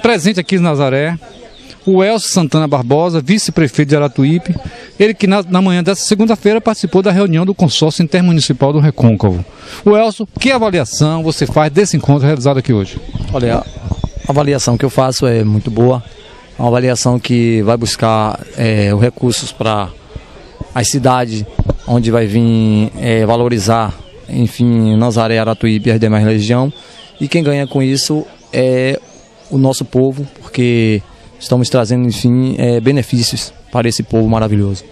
presente aqui em Nazaré, o Elcio Santana Barbosa, vice-prefeito de Aratuípe, ele que na, na manhã dessa segunda-feira participou da reunião do consórcio intermunicipal do Recôncavo. O Elcio, que avaliação você faz desse encontro realizado aqui hoje? Olha, a avaliação que eu faço é muito boa, uma avaliação que vai buscar é, os recursos para as cidades, onde vai vir é, valorizar, enfim, Nazaré, Aratuípe e as demais regiões. E quem ganha com isso é o nosso povo, porque estamos trazendo, enfim, é, benefícios para esse povo maravilhoso.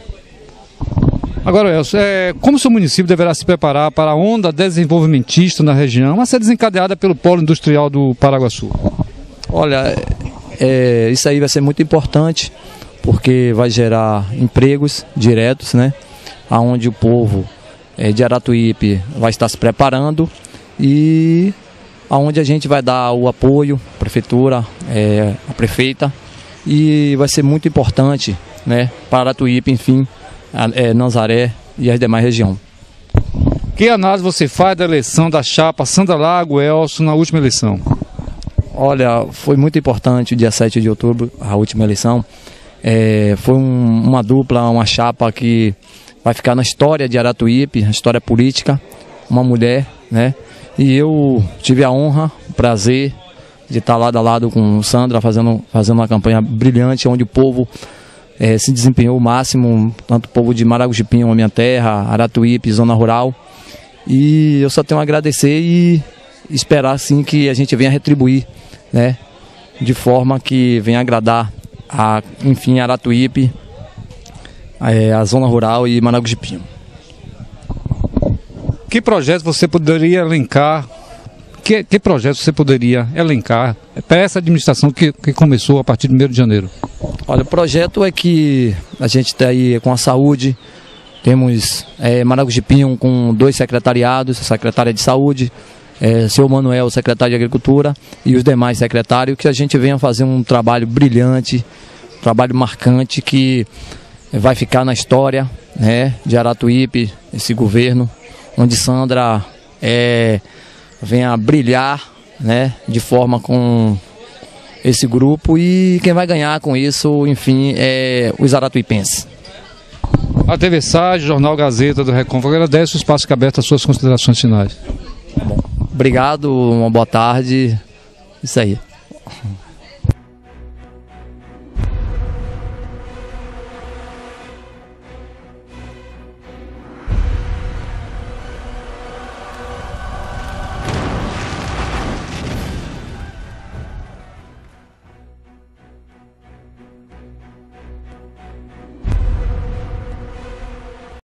Agora, Elcio, é, como seu município deverá se preparar para a onda desenvolvimentista na região a ser desencadeada pelo polo industrial do Paraguaçu? Olha, é, isso aí vai ser muito importante, porque vai gerar empregos diretos, né? Onde o povo é, de Aratuípe vai estar se preparando e aonde a gente vai dar o apoio, a prefeitura, é, a prefeita, e vai ser muito importante né, para Aratuípe, enfim, a, é, Nazaré e as demais regiões. Que análise você faz da eleição da chapa Sandra Lago Elson na última eleição? Olha, foi muito importante o dia 7 de outubro, a última eleição. É, foi um, uma dupla, uma chapa que vai ficar na história de Aratuípe, na história política, uma mulher, né? E eu tive a honra, o prazer de estar lado a lado com Sandra fazendo, fazendo uma campanha brilhante, onde o povo é, se desempenhou o máximo, tanto o povo de Maragogi-Pinho, a minha terra, Aratuípe, zona rural. E eu só tenho a agradecer e esperar sim que a gente venha retribuir, né? De forma que venha agradar a, enfim, Aratuípe, é, a zona rural e Maragogi-Pinho. Que projeto você poderia elencar? Que, que projeto você poderia elencar para essa administração que, que começou a partir de 1 de janeiro? Olha, o projeto é que a gente está aí com a saúde, temos é, Maragogi-Pinho com dois secretariados, secretária de saúde, é, seu Manuel, secretário de Agricultura, e os demais secretários, que a gente venha fazer um trabalho brilhante, um trabalho marcante que vai ficar na história né, de Aratuípe, esse governo, onde Sandra é, venha brilhar né, de forma com esse grupo e quem vai ganhar com isso, enfim, é os aratuipenses. A TV Sage, Jornal Gazeta do Recôncavo agradece o espaço que é aberto às suas considerações finais. Bom, obrigado, uma boa tarde, isso aí.